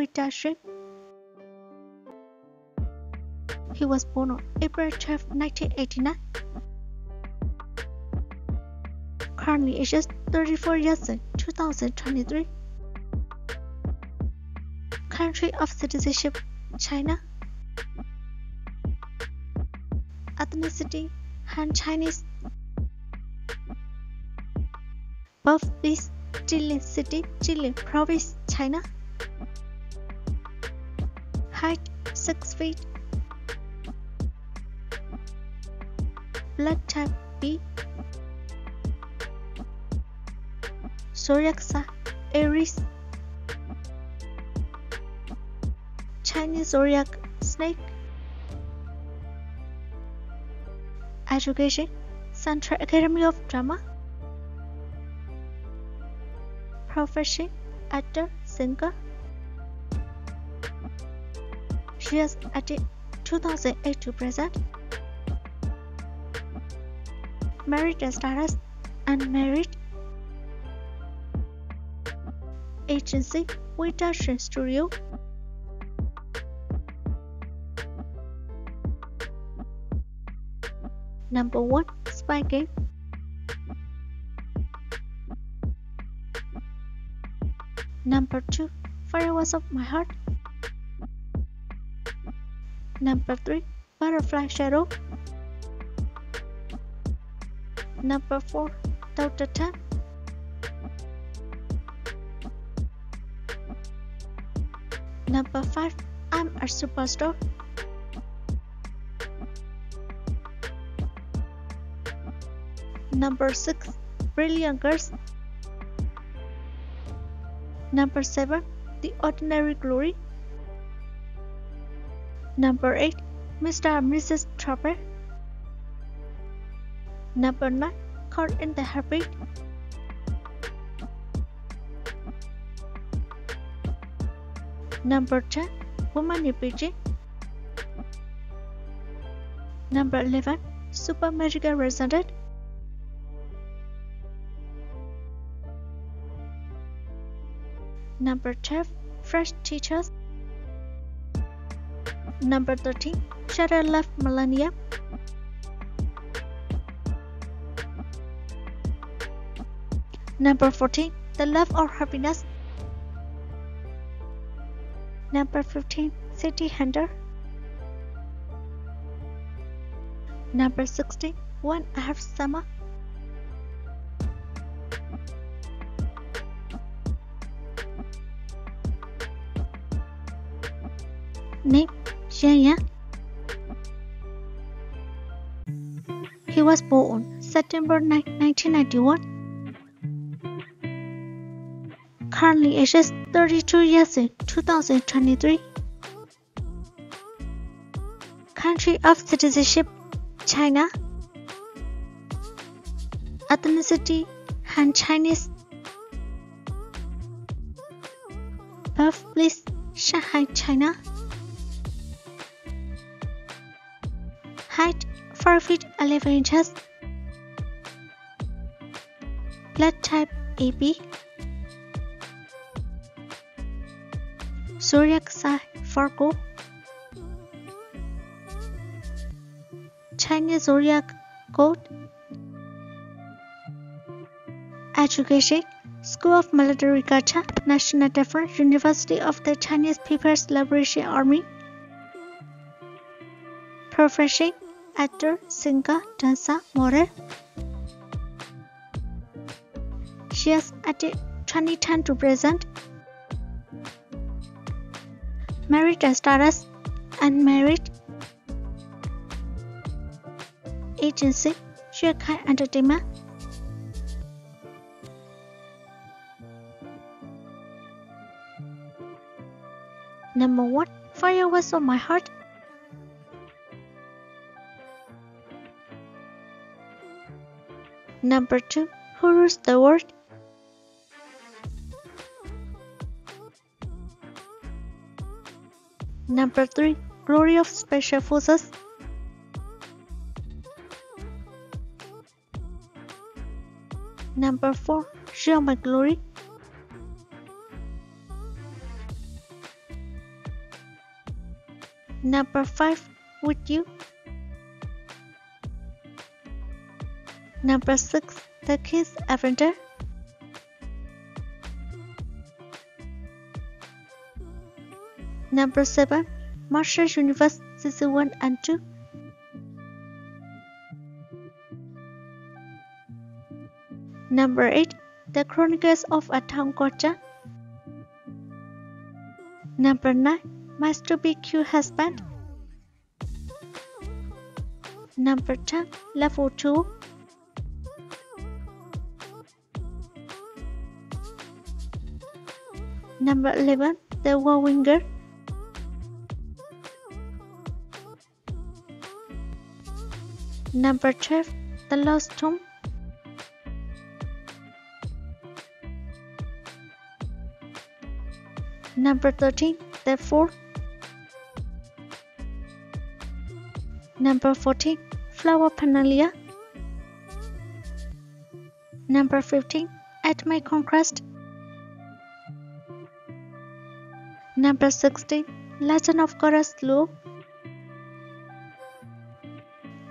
Wei Da Xun. He was born on April 12, 1989. Currently ages 34 years in 2023. Country of citizenship China. Ethnicity Han Chinese. Birthplace Jilin City, Jilin Province, China. Height 6 feet. Blood type B. Zodiac Aries. Chinese zodiac snake. Education Central Academy of Drama. Profession Actor Singer. Has acted 2008 to present. Married status unmarried. Agency Wei Da Xun Studio. Number 1 Spy Game Number 2 Fireworks of My Heart Number 3 Butterfly Shadow. Number 4 Dr. Tan Number 5 I'm a Superstar. Number 6 Brilliant Girls. Number 7 The Ordinary Glory Number 8 Mr. and Mrs. Trapper Number 9 Caught in the Habit Number 10 Woman in Beijing Number 11 Super Magical Resident Number 12 Fresh Teachers Number 13 Shadow Love Millennium Number 14 The Love or Happiness. Number 15 City Hunter Number 16 One Have Summer. Name Yan He was born September 9, 1991. Currently ages 32 years in 2023. Country of citizenship China. Ethnicity Han Chinese. Birthplace Shanghai, China. Height 4 feet 11 inches. Blood type AB. Zodiac sign Virgo. Chinese zodiac code. Education School of Military Culture, National Defense University of the Chinese People's Liberation Army. Profession Actor, Singer, Dancer, Model. She has acted 2010 to present. Married status Unmarried. Agency Shukai Entertainment. Number 1 Fireworks of My Heart. Number 2 Who Rules the World? Number 3 Glory of Special Forces. Number 4 Show My Glory. Number 5. With You. Number 6. The Kiss Avenger. Number 7. Master Universe Season 1 and 2. Number 8. The Chronicles of a Town Gotcha. Number 9. My Stupid Cute Husband. Number 10. Level 2. Number 11. The Warwinger. Number 12. The Lost Tomb. Number 13. The Four. Number 14. Flower Panalia. Number 15. At My Conquest. Number 16. Legend of Goddess Lou.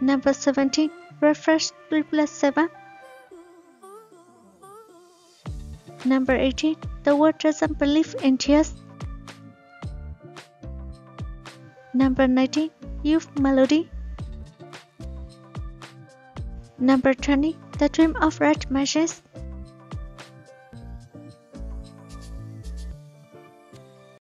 Number 17. Refresh 3 plus 7. Number 18. The world doesn't believe in tears. Number 19. Youth Melody. Number 20. The Dream of Red Mansions.